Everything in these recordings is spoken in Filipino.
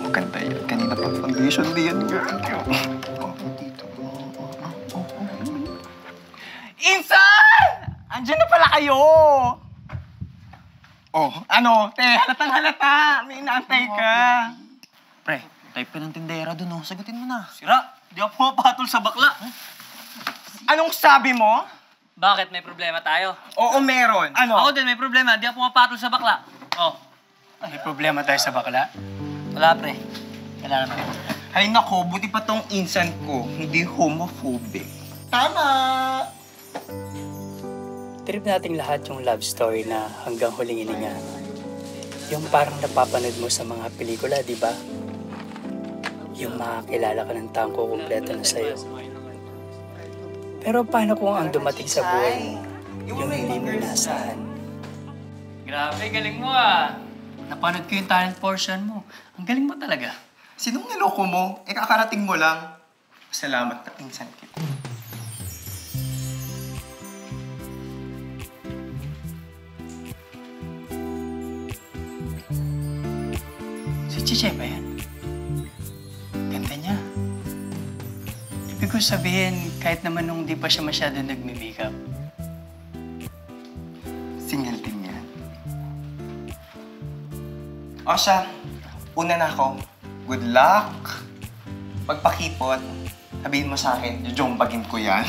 Maganda yan. Kanina pa foundation din yan, girl. Oh, dito. Insan! Andiyan na pala kayo! Oh, ano? Te, halatang halata. May inaantay ka. Pre, type ka ng tindera dun, oh. Sagutin mo na. Sira, di ako pumapatol sa bakla. Anong sabi mo? Bakit? May problema tayo? Oo, meron. Ano? Ako din, may problema. Di ako pumapatol sa bakla. Oh. May problema tayo sa bakla? Wala, pre. Wala naman. Ay nako, buti pa tong insan ko. Hindi homophobic. Tama! Trip nating lahat yung love story na hanggang huling hininga. Yung parang napapanood mo sa mga pelikula, di ba? Yung makakilala ka ng taong kukumpleto na sa'yo. Pero paano kung ang dumating sa buhay mo, yung hindi mo inasahan? Grabe, galing mo ah. Napanood ko yung talent portion mo. Ang galing mo talaga. Sinong niloko mo? Eh, kakarating mo lang. Salamat na insan kita. Si Chiche ba yan? Ganda niya. Ibig ko sabihin, kahit naman nung di pa siya masyado nagme-makeup, O siya, una na ako. Good luck. Pagpakipot, sabihin mo sa akin, jujumbagin ko yan.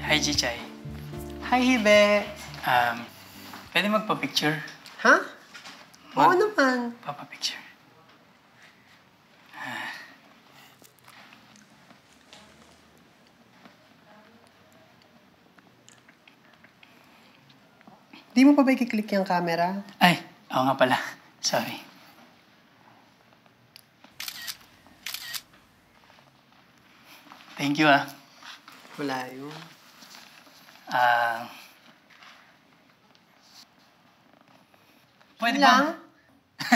Hi, Chichay. Hi, Hibe. Um, pwede magpa-picture? Ha? Oo naman. Papa-picture. Di mo pa ba i-click yung camera? Ay, ako nga pala. Sorry. Thank you, ah. Wala yun. Ah... pwede lang? ba?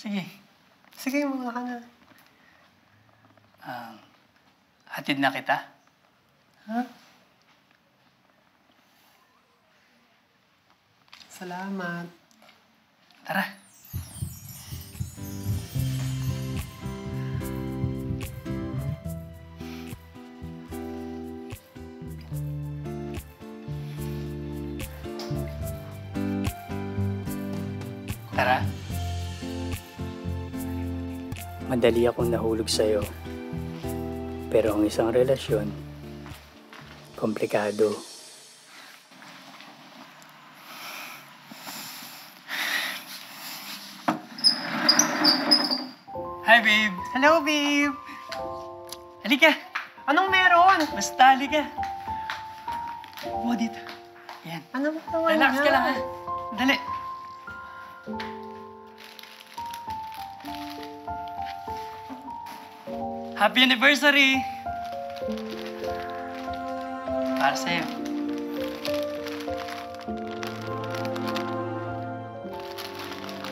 Sige. Sige, mga ka na. Ah, hatid na kita. Salamat. Tara. Tara. Madali akong nahulog sa'yo. Pero ang isang relasyon, komplikado. Hi, babe. Hello, babe. Halika. Anong meron? Basta, halika. Upo dito. Yan. Anong meron? Relax ka lang, ha? Dali. Happy anniversary! Para sa'yo.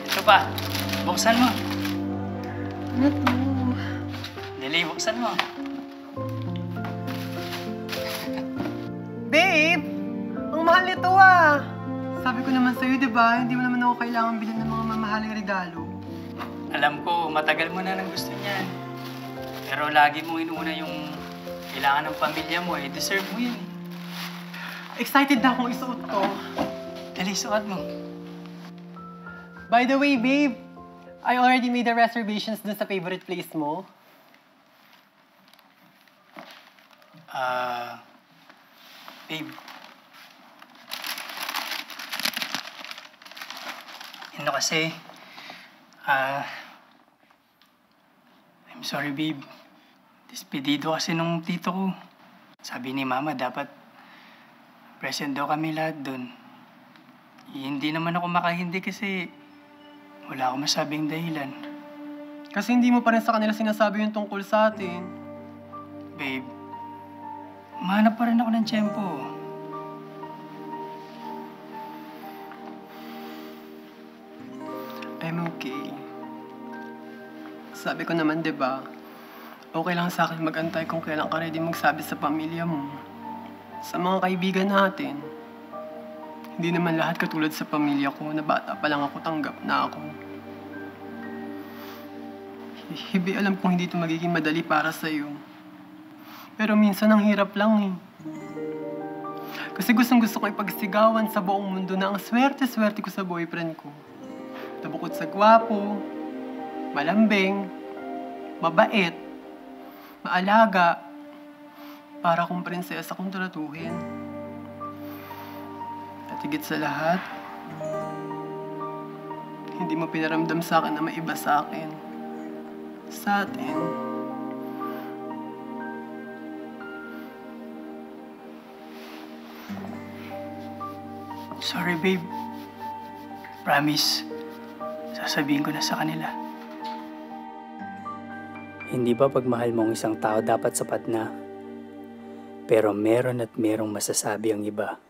Ito pa. Buksan mo. Ano to? Dali, buksan mo. Babe! Ang mahal nito ah! Sabi ko naman sa'yo, di ba? Hindi mo naman ako kailangan bilhin ng mga mamahaling regalo. Alam ko, matagal mo na nang gusto niyan. Pero lagi mo inuuna yung kailangan ng pamilya mo eh. Deserve mo yun eh. Excited na akong isuot to. Dali, suot mo. By the way, babe, I already made the reservations dun sa favorite place mo. Ah... babe. Ano kasi, ah... I'm sorry, babe. Despedido kasi nung tito ko. Sabi ni mama, dapat present daw kami lahat. Eh, hindi naman ako makahindi kasi wala akong masabing dahilan. Kasi hindi mo pa rin sa kanila sinasabi yung tungkol sa atin. Babe, mahanap pa rin ako ng tiyempo. I'm okay. Sabi ko naman, di ba? Okay lang sa akin magantay kung kailan ka ready magsabi sa pamilya mo. sa mga kaibigan natin. Hindi naman lahat katulad sa pamilya ko na bata pa lang ako tanggap na ako. Hibi, alam kong hindi ito magiging madali para sa iyo. Pero minsan ang hirap lang eh. Kasi gustong gusto ko ipagsigawan sa buong mundo na ang swerte-swerte ko sa boyfriend ko. Na bukod sa gwapo, malambing, mabait, maalaga, para kong prinsesa kong tratuhin. Higit sa lahat, hindi mo pinaramdam sa akin na may iba sa akin. Sa atin. Sorry, babe. Promise, sasabihin ko na sa kanila. Hindi ba pagmahal mo ang isang tao dapat sapat na? Pero meron at merong masasabi ang iba.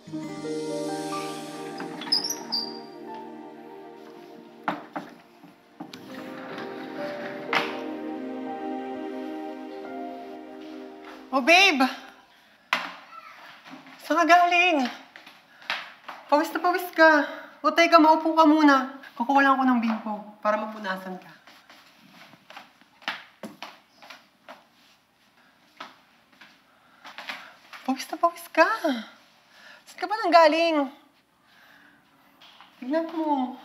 Oh, babe! Saan ka galing? Pawis na pawis ka. O teka, maupo ka muna. Kukuha lang ako ng bimpo para mapunasan ka. Pawis na pawis ka. Ka ba nang galing? Tignan mo.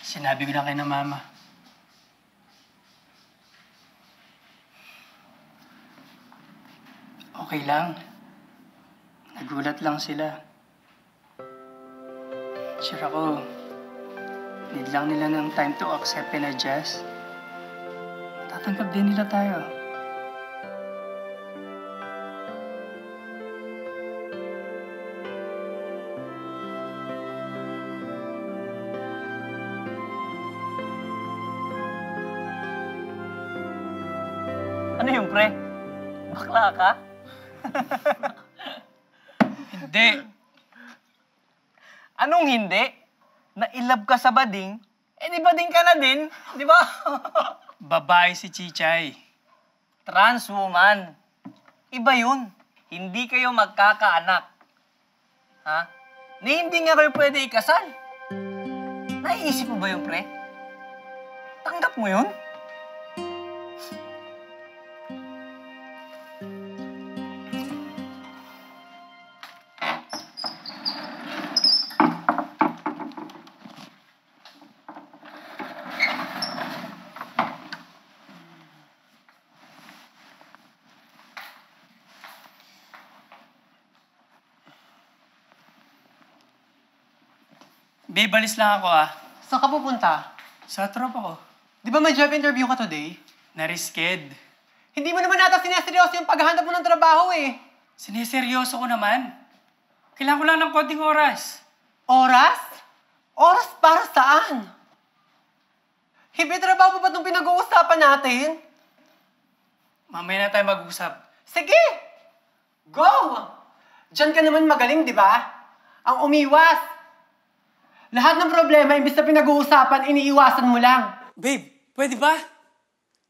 Sinabi ko na kay na mama. Okay lang. Nagulat lang sila. Sure ako, need lang nila ng time to accept and adjust. Tatanggap din nila tayo. Ano yung pre? Bakla ka? Hindi. Anong hindi? Nailab ka sa bading? Eh di bading ka na din, di ba? Babae si Chichay. Trans woman. Iba yun. Hindi kayo magkakaanak. Ha? Na hindi nga kayo pwede ikasal. Naiisip mo ba yun, pre? Tanggap mo yun? Babe, balis lang ako ah. Saan ka pupunta? Sa tropa ko. Di ba may job interview ka today? Narisked. Hindi mo naman nata sineseryoso yung paghahanap mo ng trabaho eh. Siniseryoso ko naman. Kailangan ko lang ng konting oras. Oras? Oras para saan? Hibi, trabaho pa itong pinag-uusapan natin? Mamaya na tayo mag-usap. Sige! Go! Diyan ka naman magaling, di ba? Ang umiwas. Lahat ng problema, imbis na pinag-uusapan, iniiwasan mo lang. Babe, pwede ba?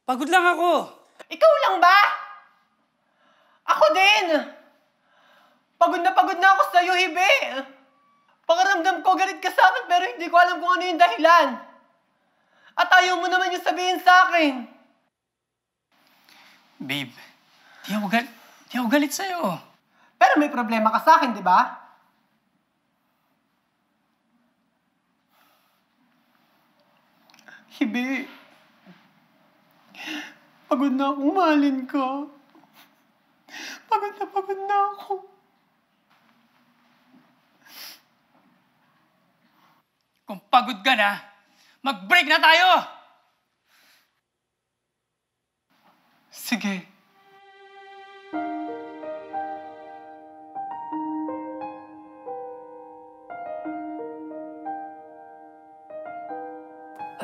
Pagod lang ako. Ikaw lang ba? Ako din! Pagod na pagod na ako sa'yo, Hibi! Pakaramdam ko galit ka sa akin pero hindi ko alam kung ano yung dahilan. At ayaw mo naman yung sabihin sa akin. Babe, di ako, gal di ako galit sa'yo. Pero may problema ka sa akin, di ba? Hibi, pagod na akong mahalin ka. Pagod na pagod na ako. Kung pagod ka na, mag-break na tayo! Sige.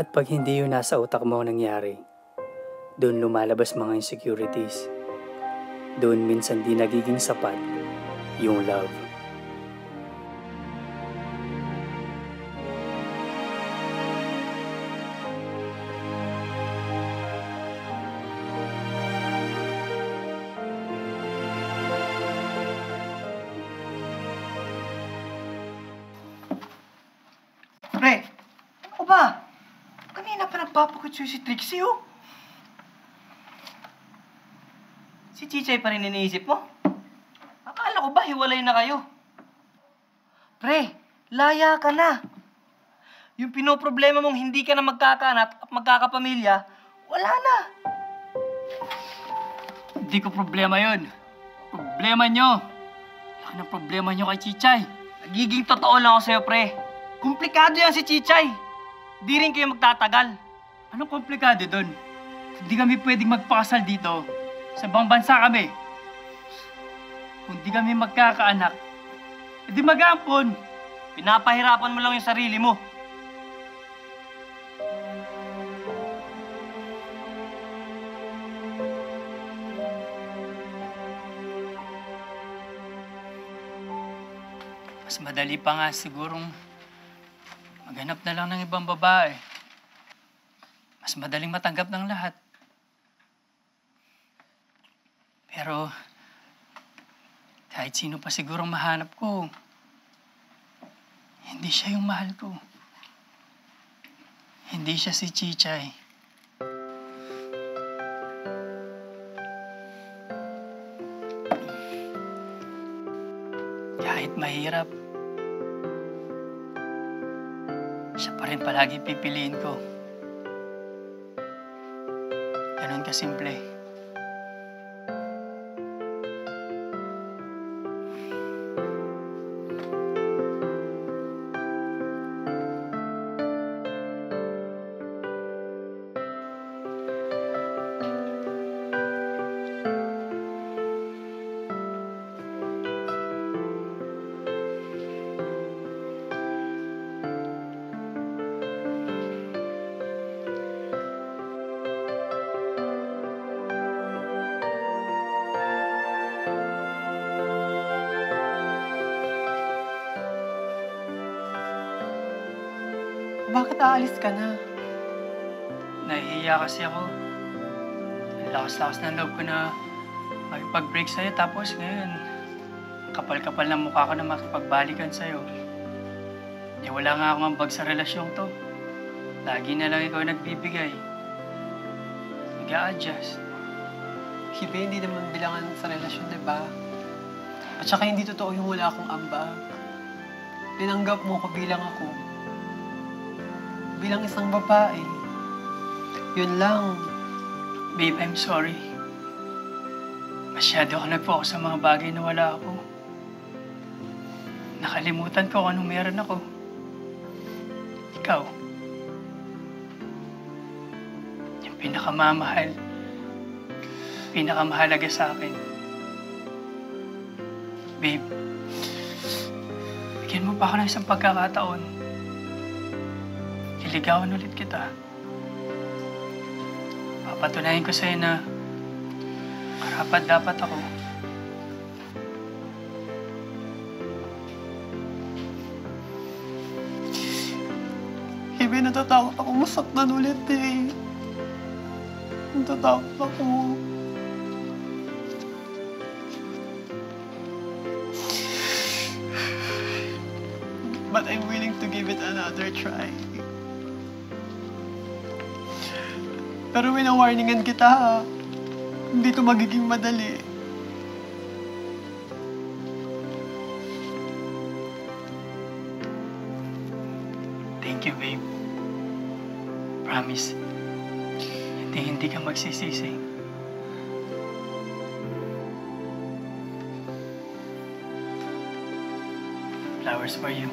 At pag hindi yun nasa utak mo ang nangyari, doon lumalabas mga insecurities. Doon minsan di nagiging sapat yung love. Nagpapakutsuyo si Trixie, oh. Si Chichay pa rin iniisip mo? Akala ko ba hiwalay na kayo? Pre, laya ka na. Yung pinoproblema mong hindi ka na magkakaanak at magkakapamilya, wala na. Hindi ko problema yon. Problema nyo. Laki ng problema nyo kay Chichay. Nagiging totoo lang ako sa'yo, pre. Komplikado yan si Chichay. Di rin kayo magtatagal. Anong komplikado doon? Hindi kami pwedeng magpakasal dito. Sa ibang bansa kami. Kung di kami magkakaanak, edi mag-aampon. Pinapahirapan mo lang yung sarili mo. Mas madali pa nga sigurong maghanap na lang ng ibang babae. Mas madaling matanggap ng lahat. Pero, kahit sino pa sigurong mahanap ko, hindi siya yung mahal ko. Hindi siya si Chichay. Kahit mahirap, siya pa rin palagi pipiliin ko. que simple. Bakit aalis ka na? Nahihiya kasi ako. Ang lakas-lakas ng loob ko na makipag-break sa'yo tapos ngayon, kapal-kapal ng mukha ko na makipagbalikan sa'yo. Eh wala nga akong ambag sa relasyong to. Lagi na lang ikaw nagbibigay. Nag-a-adjust. Hibe, hindi naman bilangan sa relasyon, di ba? At saka hindi totoo yung wala akong ambag. Tinanggap mo ko bilang ako. Bilang isang babae. Yun lang. Babe, I'm sorry. Masyado ako nag-focus sa mga bagay na wala ako. Nakalimutan ko kung anong meron ako. Ikaw. Yung pinakamamahal. Pinakamahalaga sa akin. Babe, bigyan mo pa ako ng isang pagkakataon. Iligawan ulit kita. Papatunayan ko sa'yo na karapat dapat ako. Hibe, natatakot ako masaktan ulit eh. Natatakot ako. But I'm willing to give it another try. Pero winawarningan kita ha. Hindi to magiging madali. Thank you, babe. Promise. Hindi, hindi ka magsisisi. Flowers for you.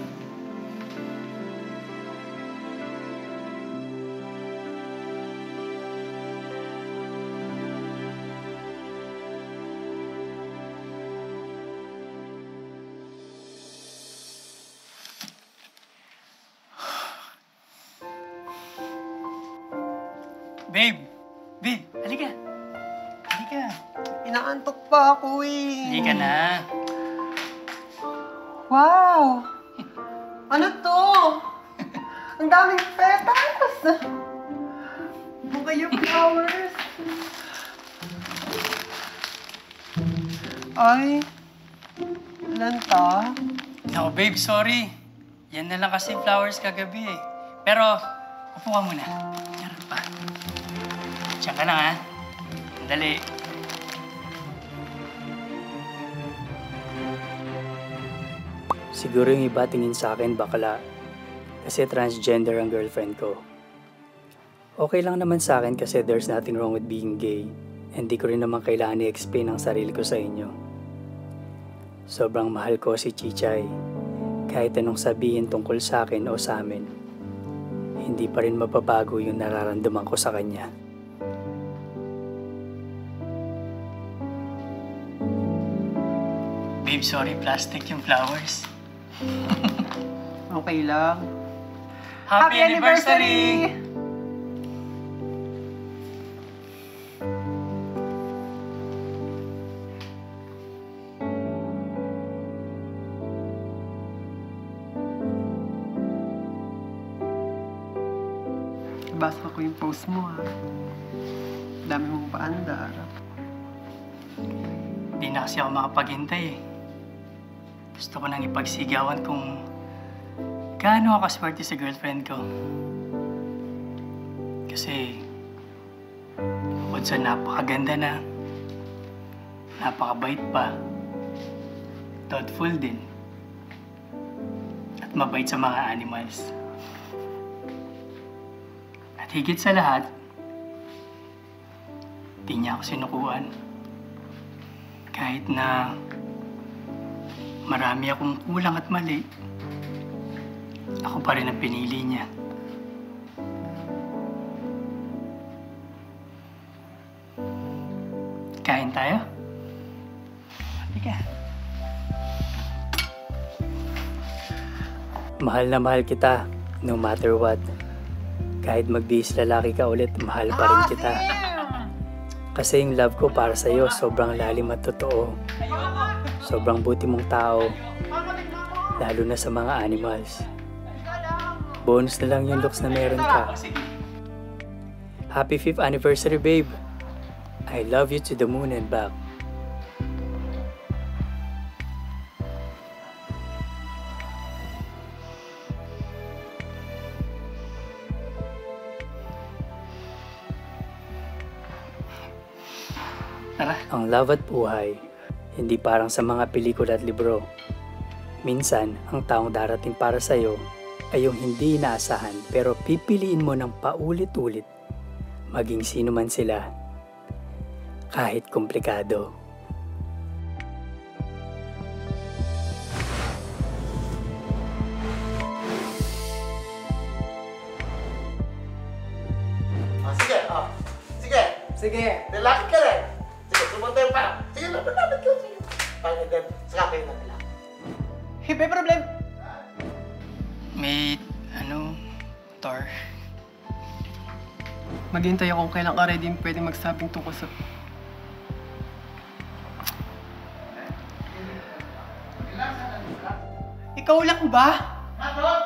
Babe! Babe, halika. Halika. Inaantok pa ako eh. Halika na. Wow! Ano to? Ang daming petals! Buka yung flowers. Ay, lanta. No, babe, sorry. Yan na lang kasi flowers kagabi eh. Pero, upo ka muna. Pa. Tsaka lang ha. Dali. Siguro yung iba tingin sa akin bakla kasi transgender ang girlfriend ko. Okay lang naman sa akin kasi there's nothing wrong with being gay. Hindi ko rin naman kailangan i-explain ang sarili ko sa inyo. Sobrang mahal ko si Chichay. Kahit anong sabihin tungkol sa akin o sa amin, hindi pa rin mababago yung nararamdaman ko sa kanya. Babe, sorry, plastic yung flowers. Okay lang. Happy, anniversary! Basa ko yung post mo ha. Dami mong paandar. Di na kasi ako makapaghintay eh. Gusto ko nang ipagsigawan kung gaano ako kaswerte sa girlfriend ko. Kasi bukod sa napakaganda na, napakabait pa, thoughtful din, at mabait sa mga animals. At higit sa lahat, di niya ako sinukuan. Kahit na marami akong kulang at mali, ako pa rin ang pinili niya. Kain tayo? Halika. Mahal na mahal kita, no matter what. Kahit magbihis lalaki ka ulit, mahal pa rin kita. Kasi yung love ko para sa'yo, sobrang lalim at totoo. Sobrang buti mong tao, lalo na sa mga animals. Bonus na lang yung looks na meron ka. Happy 5th anniversary, babe. I love you to the moon and back. Tara. Ang love at buhay, hindi parang sa mga pelikula at libro. Minsan, ang taong darating para sa'yo ay yung hindi inaasahan pero pipiliin mo ng paulit-ulit maging sino man sila. Kahit komplikado. Ah, sige, ah. Sige. Sige. Lalaki ka rin. Sumantay pa. Sige, lapit lapit ka. Sige. Paano din? Saka kayo na nila. Hibe problem. May, ano, Tor. Maghintay ako kung kailan ka ready pwede magsabing tungkol sa... Ikaw lang ba? Ano?